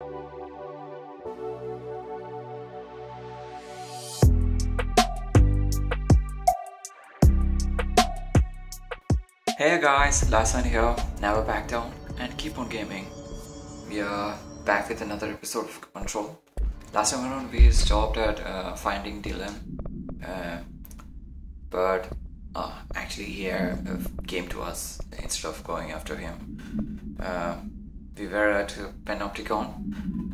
Hey guys, Last Sign here, never back down and keep on gaming. We are back with another episode of Control. Last time around we stopped at uh, finding Dylan, uh, but uh, actually he uh, came to us instead of going after him. We were at Panopticon.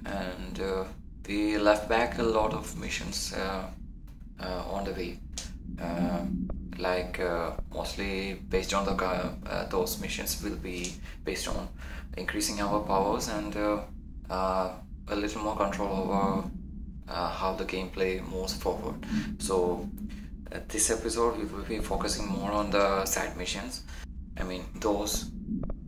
And uh, we left back a lot of missions uh, uh, on the way. Uh, like uh, mostly based on the uh, those missions will be based on increasing our powers and a little more control over how the gameplay moves forward. So this episode we will be focusing more on the side missions. I mean those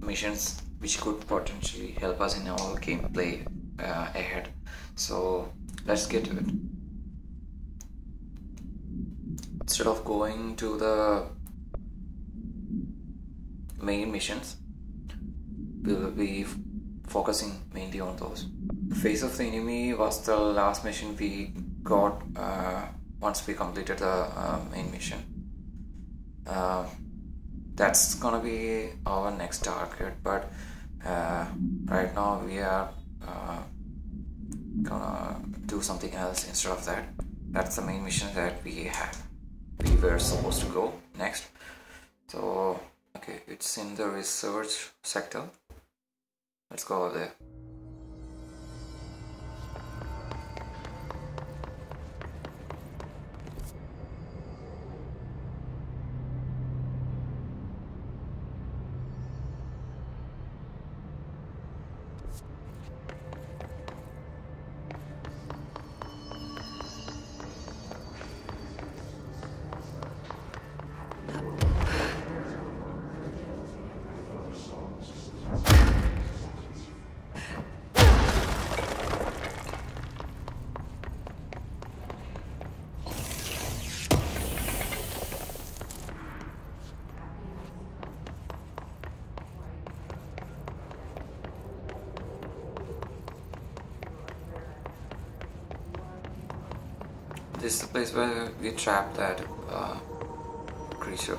missions which could potentially help us in our gameplay uh, ahead. So let's get to it. Instead of going to the main missions we will be focusing mainly on those. Face of the enemy was the last mission we got uh, once we completed the uh, main mission. Uh, that's gonna be our next target but uh, right now we are uh, gonna do something else instead of that that's the main mission that we have we were supposed to go next. So, okay, it's in the research sector. Let's go over there. This is the place where we trapped that uh, creature.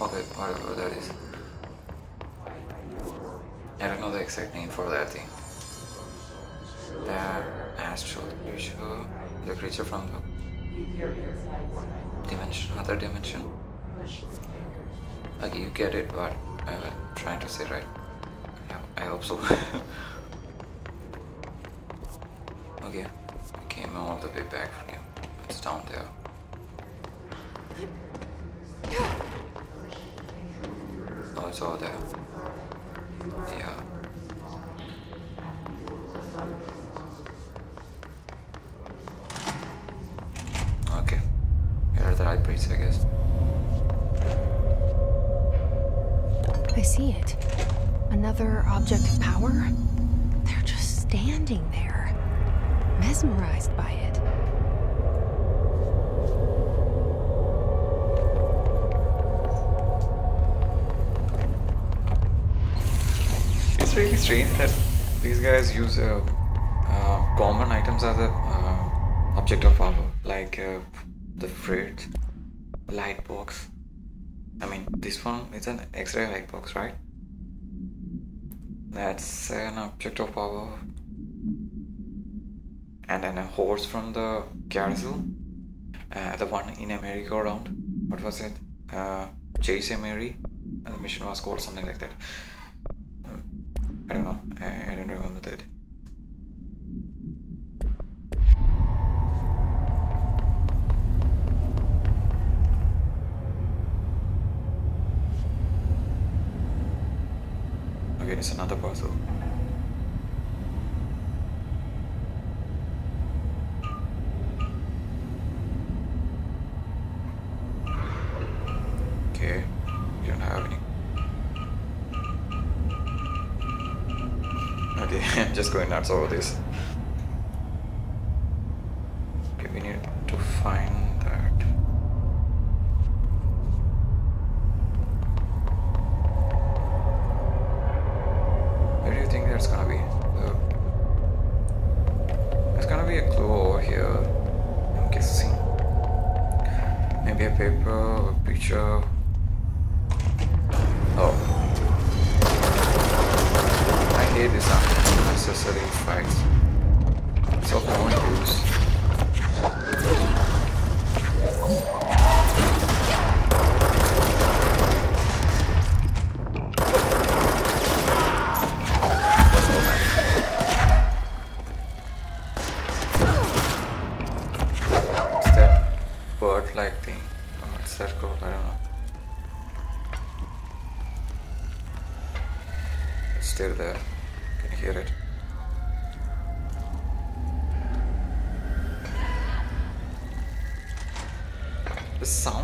Okay, whatever that is. I don't know the exact name for that thing. That astral creature, the creature from the dimension, other dimension. Okay, you get it, but I'm trying to say right. Yeah, I hope so. okay, came all the way back from you. It's down there. Oh, it's all there. Yeah. Okay. You're the right place, I guess. I see it. Another object of power? They're just standing there, mesmerized by it. It's really strange that these guys use uh, uh, common items as a uh, object of power, like uh, the fridge, light box. I mean, this one is an X-ray light box, right? That's an object of power. And then a horse from the carousel. Uh, the one in a merry-go-round. What was it? Uh, Chase a Mary. And the mission was called something like that. I don't know. I, I don't remember that. Okay, it's another puzzle.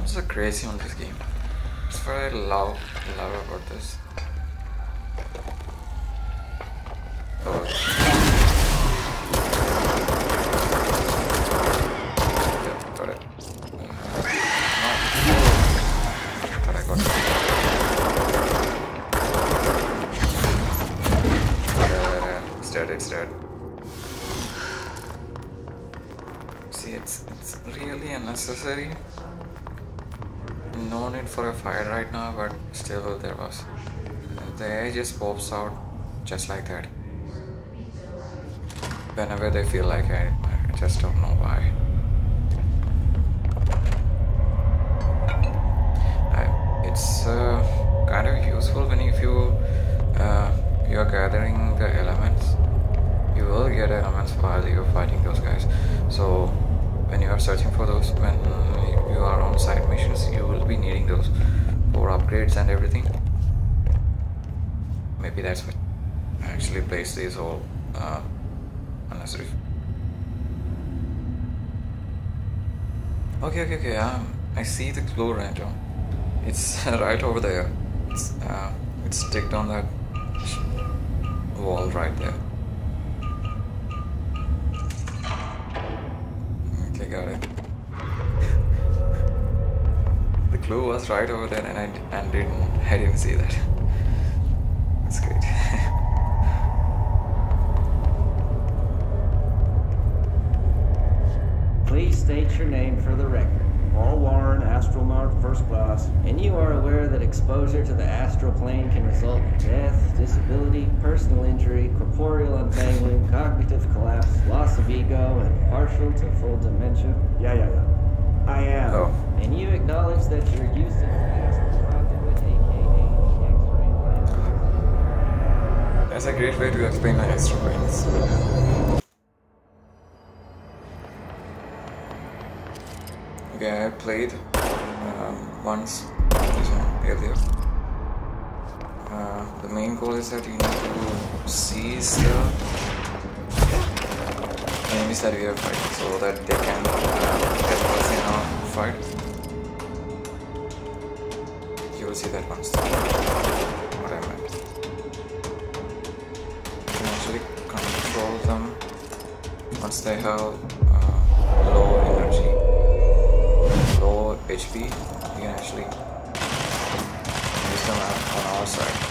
Sounds are crazy on this game. That's what I love love about this. Oh. For a fight right now, but still there was. The AI just pops out just like that. Whenever they feel like it, I just don't know why. I, it's uh, kind of useful when if you uh, you are gathering the elements you will get elements while you're fighting those guys so when you are searching for those when you are on side missions you will be needing those for upgrades and everything. Maybe that's what I actually plays these all uh, unnecessary. Okay okay okay um, I see the glow now it's right over there. It's, uh, it's sticked on that wall right there It. the clue was right over there, and I and didn't I didn't see that. That's great. Please state your name for the record. Paul Warren, astronaut, first class. And you are aware that exposure to the astral plane can result in death, disability, personal injury, corporeal untangling, cognitive collapse, loss of ego, and partial to full dementia. Yeah, yeah, yeah. I am. oh, And you acknowledge that you're using the astral conduit, aka the X-ray line. that's a great way to explain my extra brains. I played um, once earlier. Uh, the main goal is that you need to seize the enemies that we are fighting so that they can uh, get us in our fight. You will see that once. What I meant. You can actually control them once they have HP. You can actually use them on on our side.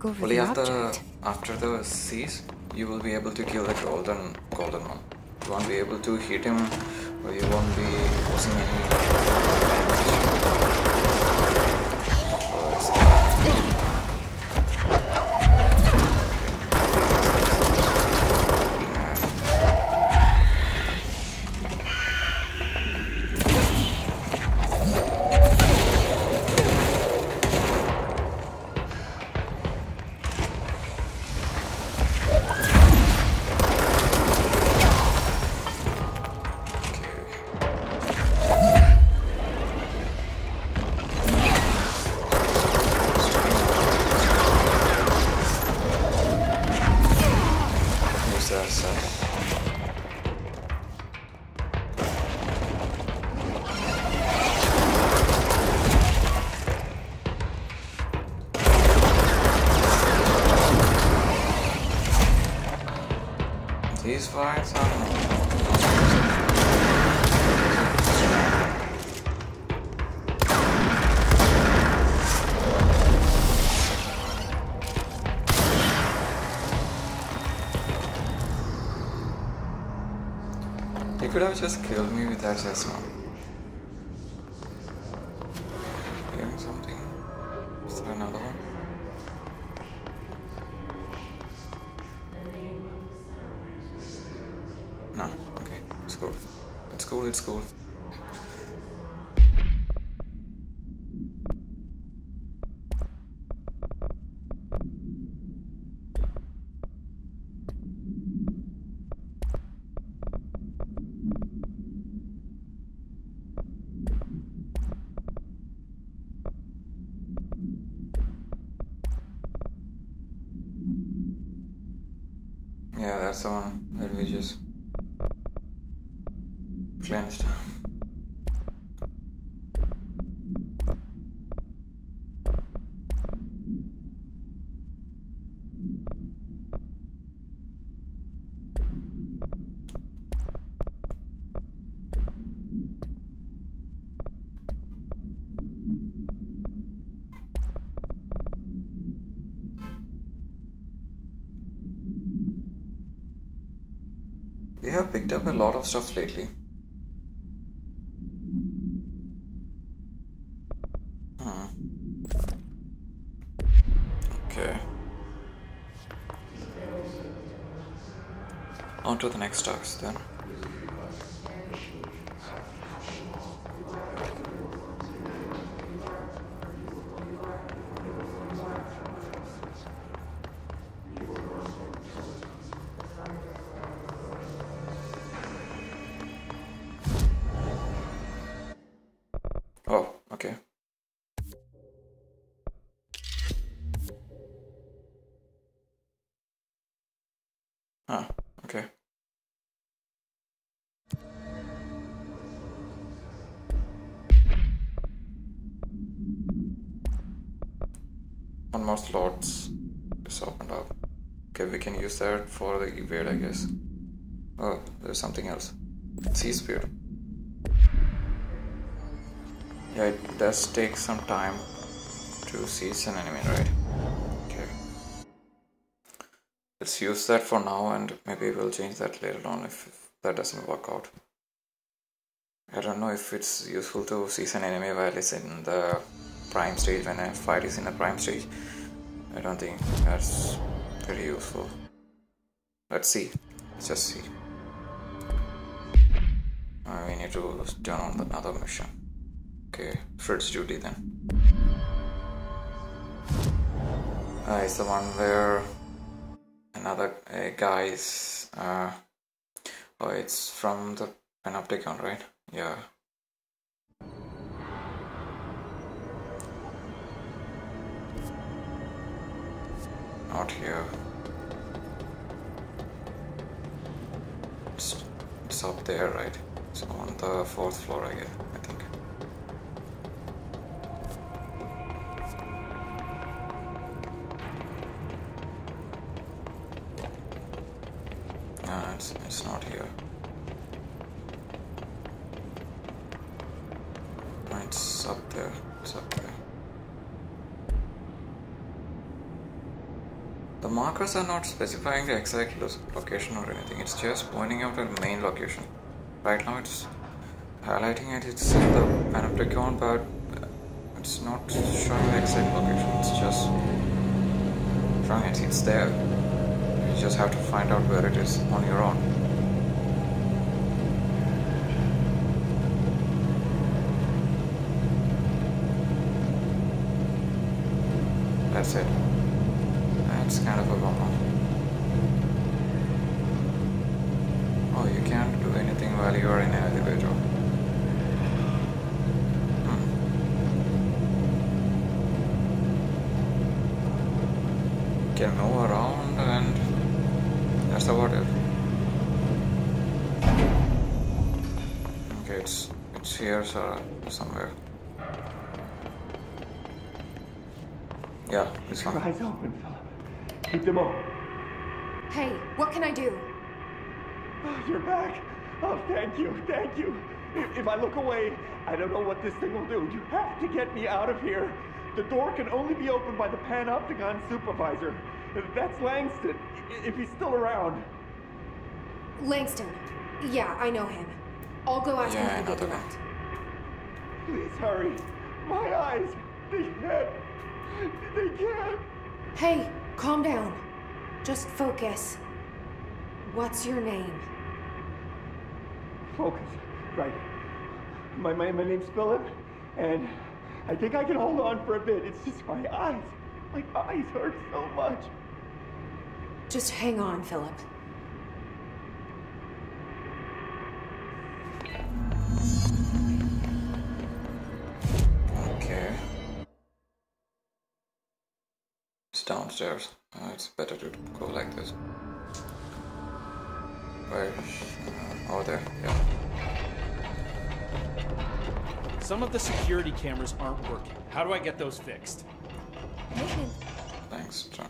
Fried when I took over Only the after object. after the seas, you will be able to kill the golden golden one. You won't be able to hit him, or you won't be causing any could have just killed me with that Cessna. Hearing something. Is there another one? No, okay, it's cool. It's cool, it's cool. Yeah, that's the one that we just cleansed. We have picked up a lot of stuff lately. Hmm. Okay. On to the next task then. One more slots is opened up. Okay, we can use that for the evade, I guess. Oh, there's something else. Sea speed. Yeah, it does take some time to seize an enemy, right? Okay. Let's use that for now and maybe we'll change that later on if that doesn't work out. I don't know if it's useful to seize an enemy while it's in the prime stage when a fight is in a prime stage. I don't think that's very useful. Let's see. Let's just see. Uh, we need to turn on another mission. Okay, Fridge duty then. Uh, it's the one where another uh, guy is. Uh, oh, it's from the Panopticon, right? Yeah. Not here. It's, it's up there, right? It's on the fourth floor, I guess. I think. No, it's, it's not here. No, It's up there. It's up there. The markers are not specifying the exact location or anything. It's just pointing out a main location. Right now, it's highlighting it. It's in the Panopticon, but uh, it's not showing the exact location. It's just showing it. It's there. You just have to find out where it is on your own. That's it. That's kind of a bummer. Oh, you can't do anything while you are in an elevator. Hmm. Can move around and that's about it. Okay, it's it's here so somewhere. Yeah, this one. Eyes open, Philip. Keep them open. Hey, what can I do? Oh, you're back. Oh, thank you, thank you. If, if I look away, I don't know what this thing will do. You have to get me out of here. The door can only be opened by the Panopticon supervisor. That's Langston, if he's still around. Langston. Yeah, I know him. I'll go ask Yeah, I him know to get the out. Please hurry. My eyes, they can't. They can't. Hey, calm down. Just focus. What's your name? Focus. Right. My, my, my name's Philip, and I think I can hold on for a bit. It's just my eyes. My eyes hurt so much. Just hang on, Philip. Okay. It's downstairs. Uh, it's better to go like this. Where? Uh, oh, there. Yeah. Some of the security cameras aren't working. How do I get those fixed? Nathan, Thanks, John.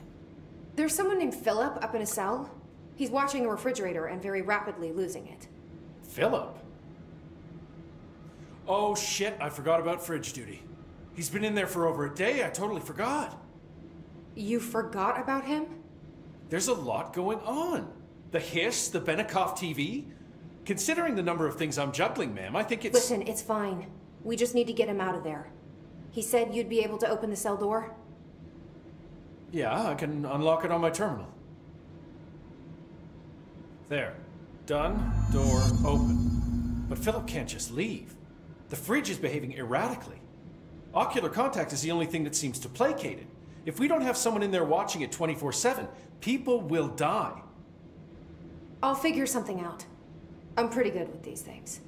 there's someone named Philip up in a cell. He's watching a refrigerator and very rapidly losing it. Philip? Oh shit, I forgot about fridge duty. He's been in there for over a day. I totally forgot. You forgot about him? There's a lot going on. The hiss, the Benikoff TV. Considering the number of things I'm juggling, ma'am, I think it's. Listen, it's fine. We just need to get him out of there. He said you'd be able to open the cell door. Yeah, I can unlock it on my terminal. There. Done. Door open. But Philip can't just leave. The fridge is behaving erratically. Ocular contact is the only thing that seems to placate it. If we don't have someone in there watching it 24 7, people will die. I'll figure something out. I'm pretty good with these things.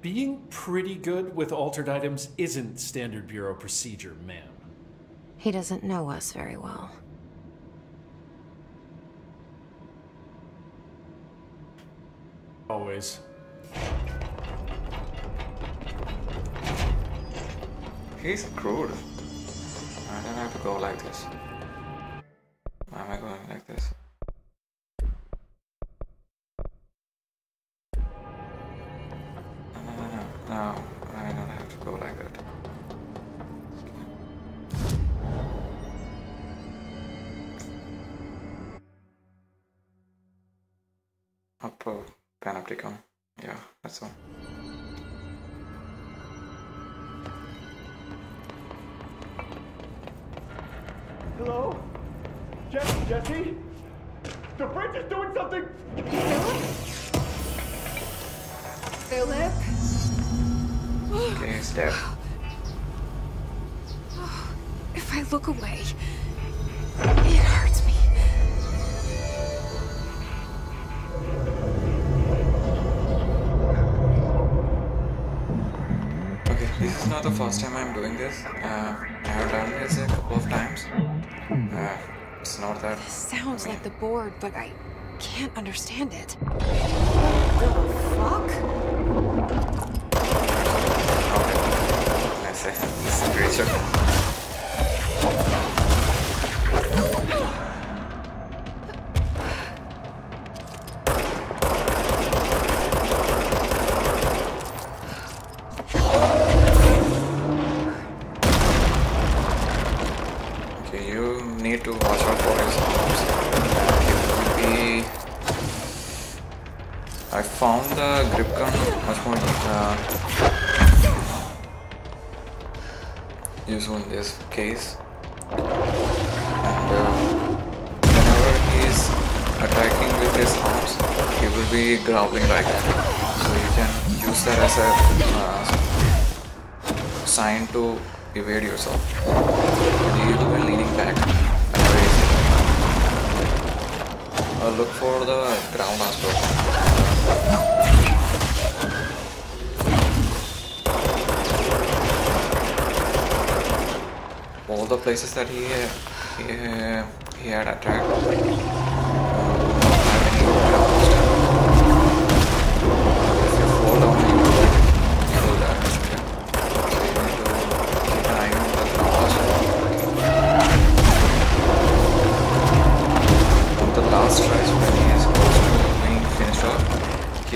Being pretty good with altered items isn't standard Bureau procedure, ma'am. He doesn't know us very well. Always. He's crude. I don't have to go like this. Why am I going like this? Not the first time I'm doing this. Uh, I have done this a couple of times. Uh, it's not that. This Sounds like the board, but I can't understand it. The Fuck? Okay. I say, this is a use that as a uh, sign to evade yourself. He will leaning back. Uh, look for the ground as well. All the places that he he, he had attacked.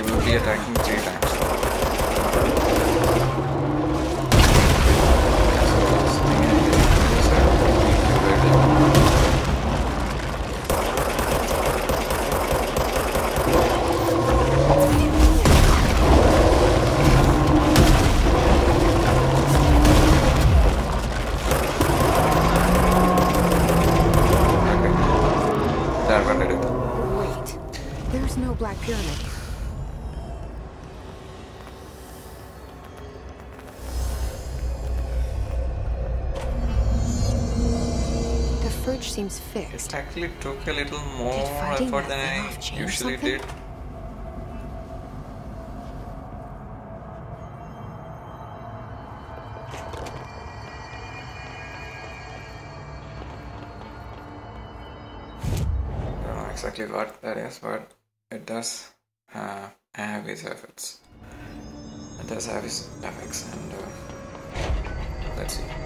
你别打，你别打。Fixed. It actually took a little more effort than I usually did. I don't know exactly what that is, but it does uh, have its effects. It does have its effects, and uh, let's see.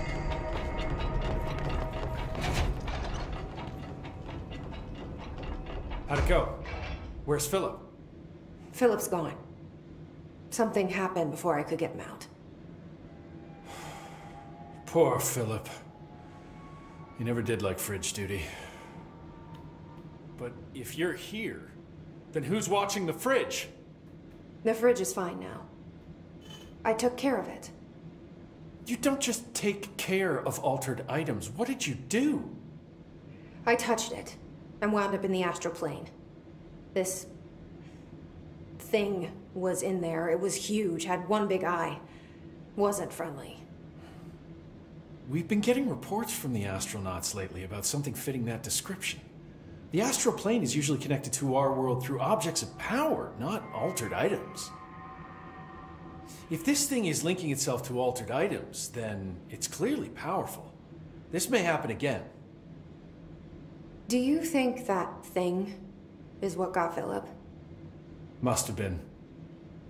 How'd it go? Where's Philip? Philip's gone. Something happened before I could get him out. Poor Philip. He never did like fridge duty. But if you're here, then who's watching the fridge? The fridge is fine now. I took care of it. You don't just take care of altered items. What did you do? I touched it and wound up in the astral plane. This thing was in there. It was huge, had one big eye. Wasn't friendly. We've been getting reports from the astronauts lately about something fitting that description. The astral plane is usually connected to our world through objects of power, not altered items. If this thing is linking itself to altered items, then it's clearly powerful. This may happen again. Do you think that thing is what got Philip? Must have been.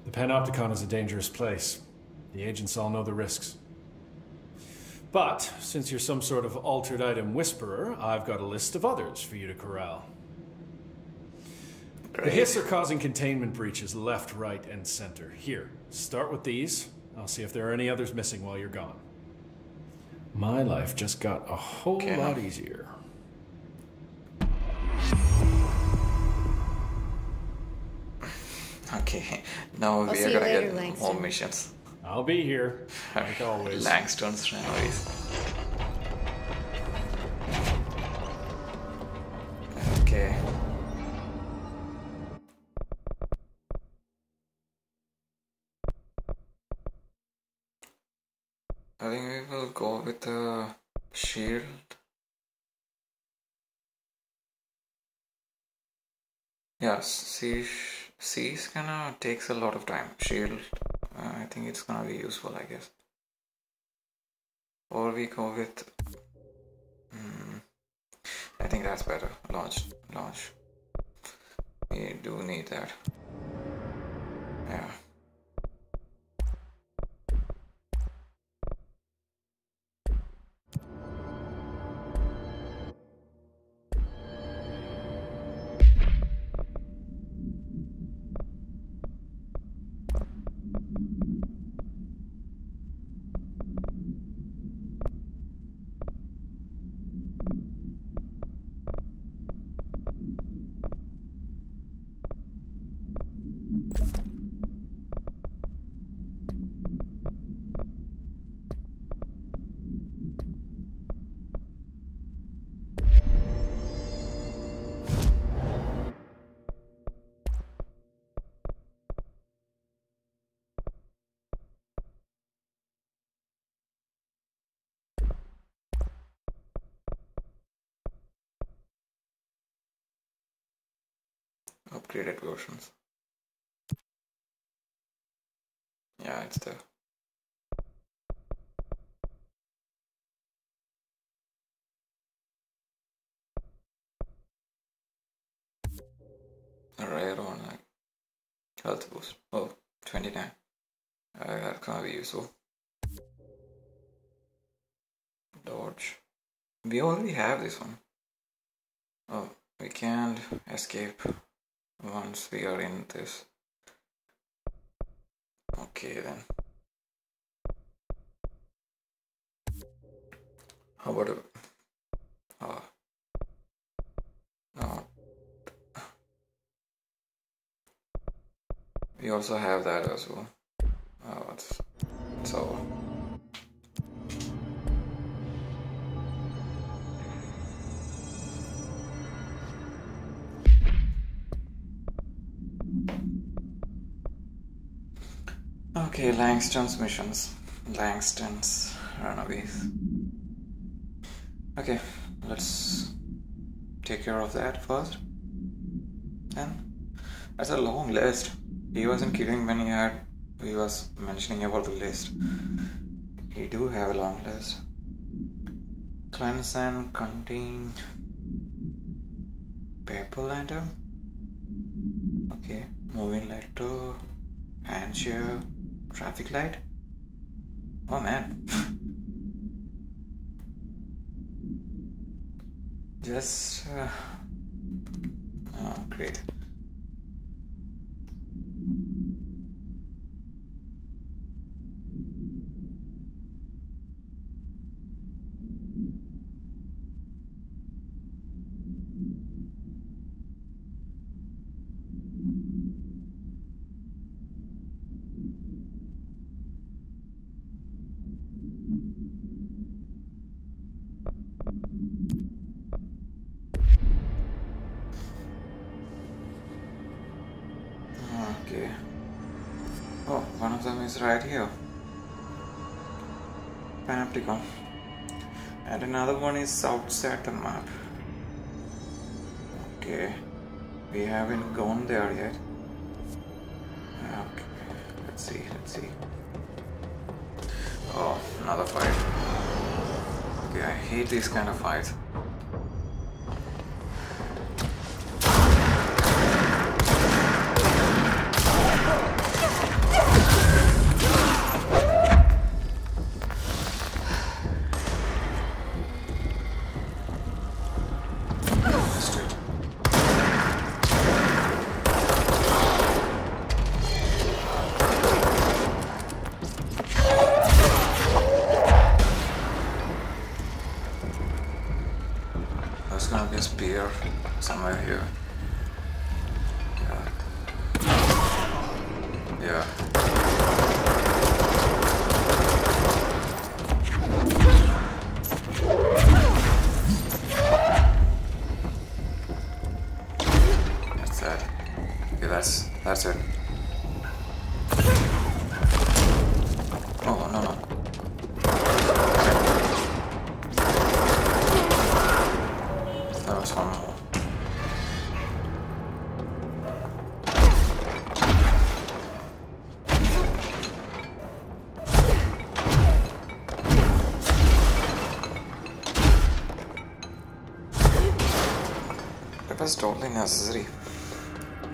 The Panopticon is a dangerous place. The agents all know the risks. But, since you're some sort of altered item whisperer, I've got a list of others for you to corral. The Hiss are causing containment breaches left, right, and center. Here, start with these. I'll see if there are any others missing while you're gone. My life just got a whole Okay. lot easier. Okay, now we are gonna later, get more Langston. missions. I'll be here, like always. Langston's memories. Okay. I think we will go with the shield. Yeah, siege, siege kinda takes a lot of time. Shield, uh, I think it's gonna be useful, I guess. Or we go with. Hmm, I think that's better. Launch, launch. We do need that. Yeah. Upgraded versions. Yeah, it's there. A rare one, like health boost. Oh, 29. Uh, that's gonna be useful. Dodge. We already have this one. Oh, we can't escape once we are in this. Okay then. How about a. Uh, no. We also have that as well. Oh, it's it's over. Okay, Langston's missions. Langston's runaways. Okay, let's take care of that first. And that's a long list. He wasn't kidding when he had he was mentioning about the list. He do have a long list. Cleanse and contain paper lantern. Okay, moving letter, hand chair, traffic light. Oh man. Just uh, oh great. Outside the map. Okay. We haven't gone there yet. Ah, okay. Let's see, let's see. Oh, another fight. Okay, I hate these kind of fights. Totally necessary.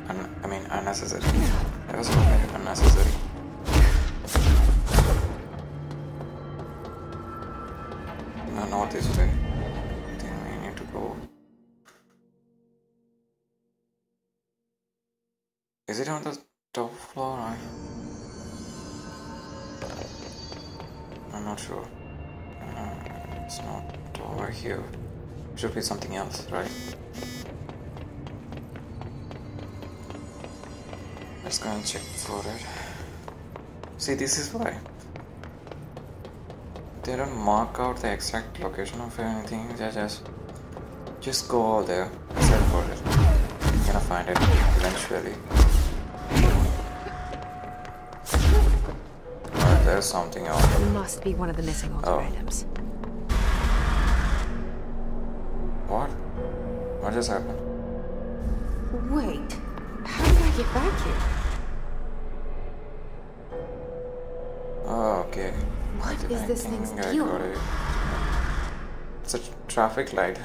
Un- I mean, unnecessary. It was unnecessary. No, not this way. I think we need to go. Is it on the top floor? I... I'm not sure. Uh, it's not over here. Should be something else, right? Let's go and check for it. See, this is why. They don't mark out the exact location of anything, they just just go out there and search for it. You're gonna find it eventually. Or there's something else. It must be one of the missing altar Oh. items. What? What just happened? Wait, how did I get back here? I is this thing's think I it. It's a traffic light.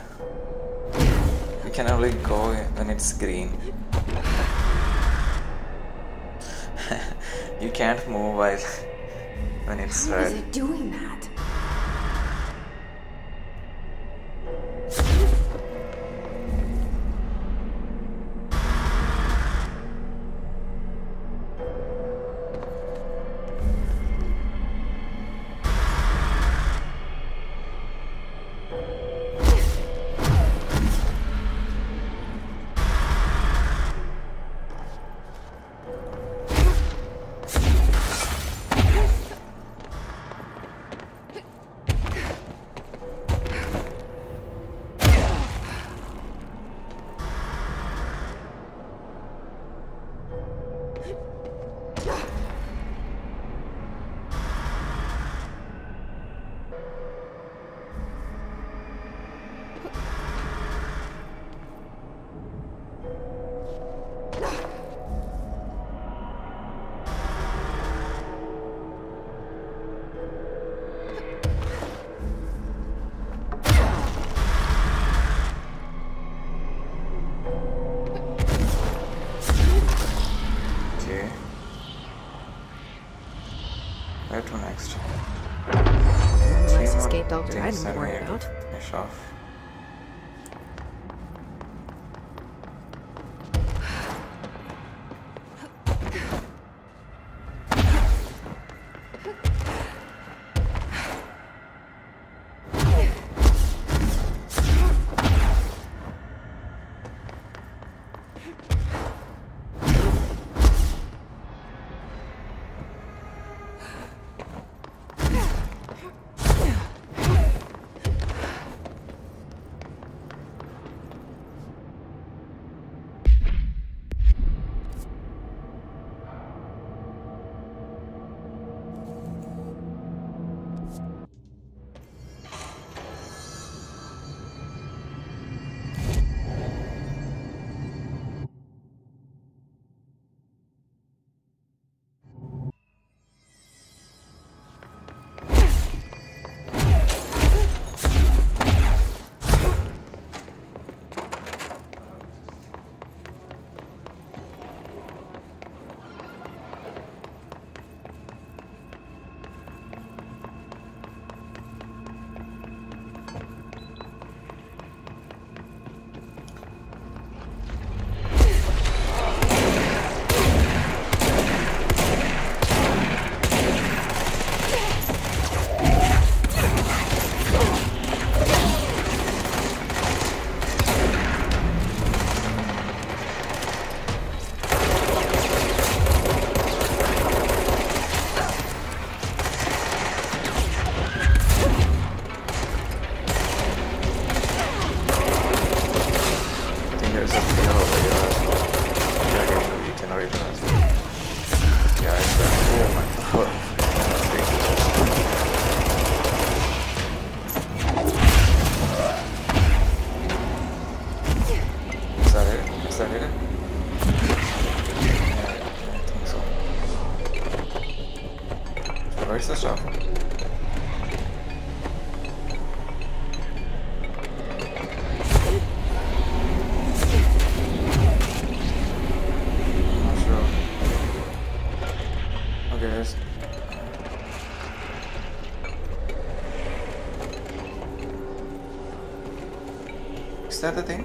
You can only go when it's green. you can't move while when it's How is red. it doing that? I'm worried about. Yourself. that the thing?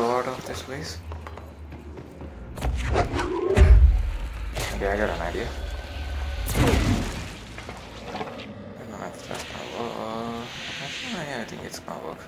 go out of this place? Okay, I got an idea. I don't know if that's gonna work. Uh, I think it's gonna work.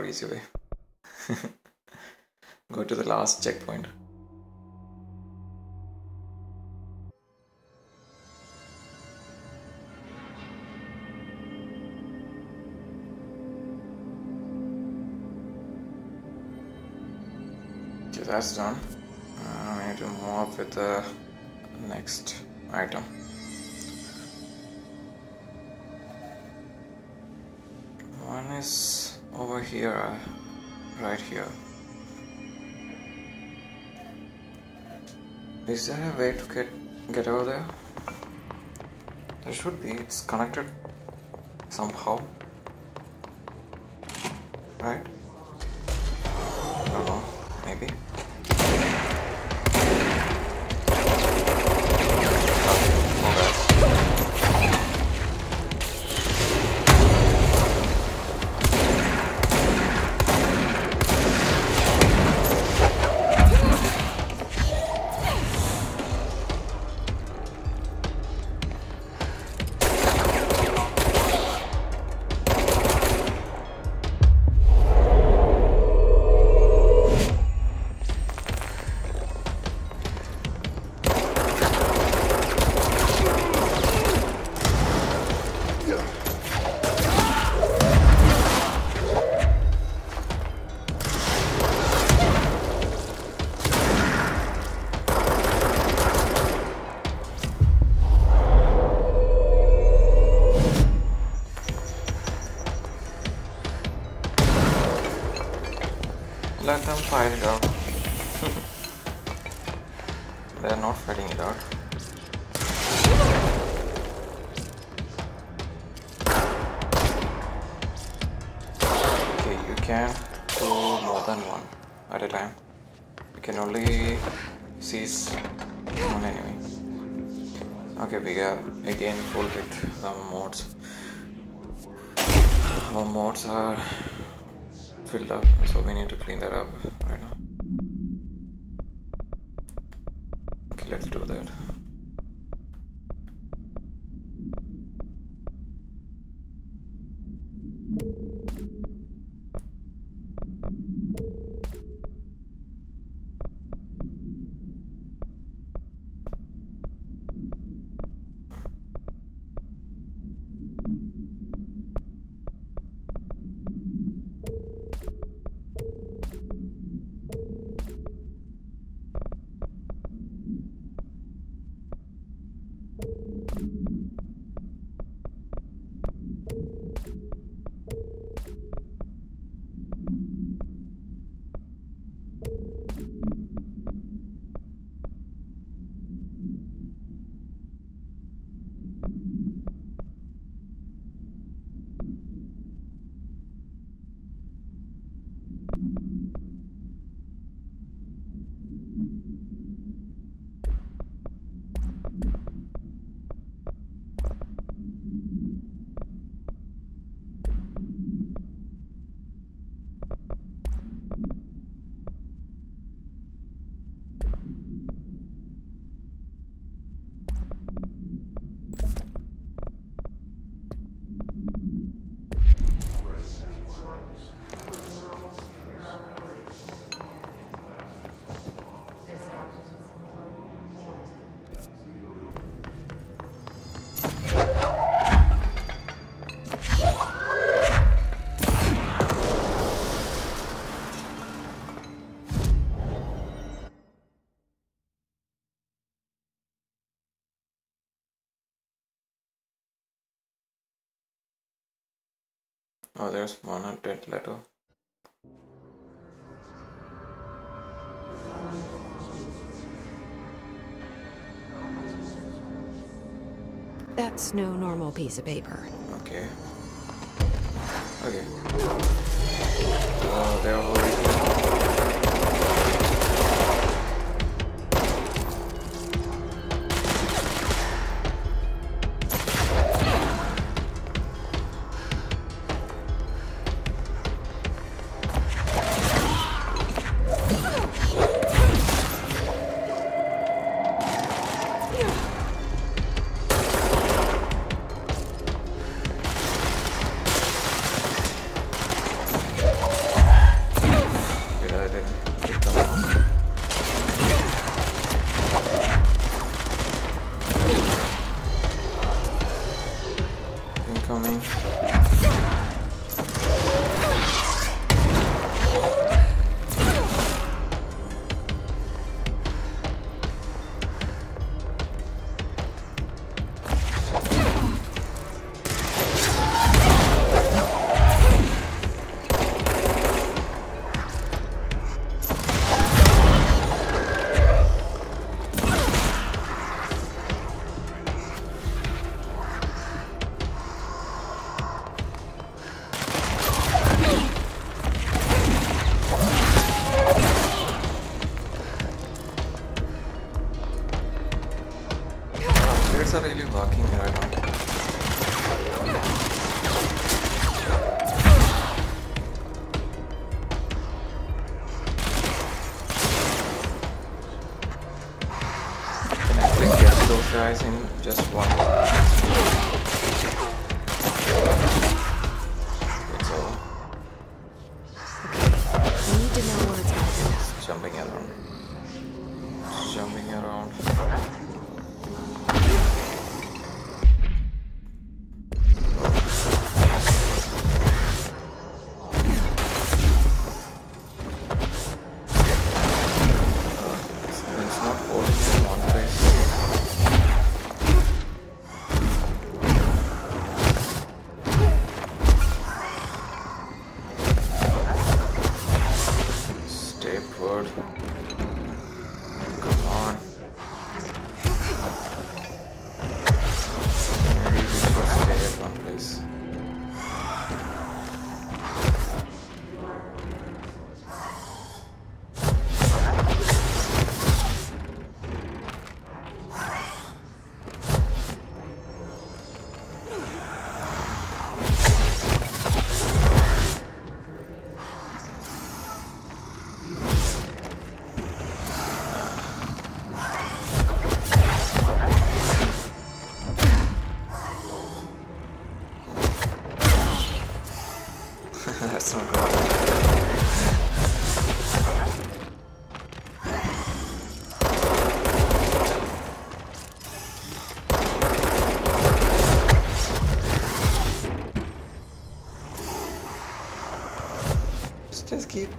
Much easy way. Go to the last checkpoint. Okay, that's done. Uh, we need to move up with the next item. Is there a way to get get over there? There should be. It's connected somehow, right? Fight it out. They're not fighting it out. Okay, you can do more than one at a time. You can only seize one enemy. Okay, we are again full with the modes. Our mods are filled up, so we need to clean that up right now. Okay, let's do that. Oh, there's one dead letter. That's no normal piece of paper. Okay. Okay. Uh, they're already.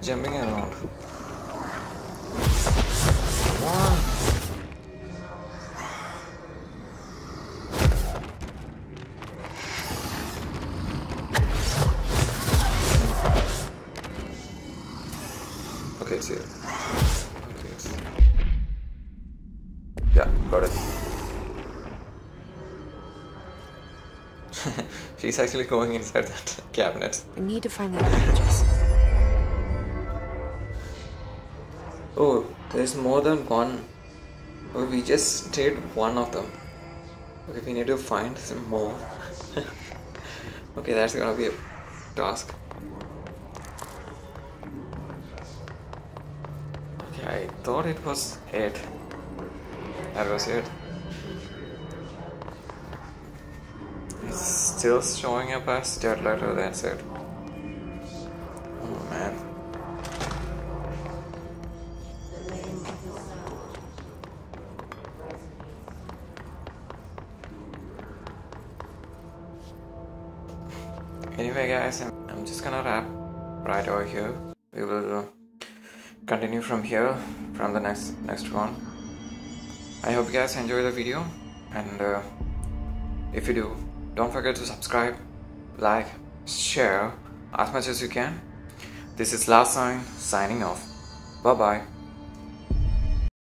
Jumping around. Okay, it's here. Yeah, got it. She's actually going inside that cabinet. I need to find the Oh, there's more than one. Oh, we just did one of them. Okay, we need to find some more. okay, that's gonna be a task. Okay, I thought it was it. That was it. It's still showing up as dead letter, that's it. Here from the next next one. I hope you guys enjoy the video, and uh, if you do, don't forget to subscribe, like, share as much as you can. This is Last Sign signing off. Bye bye.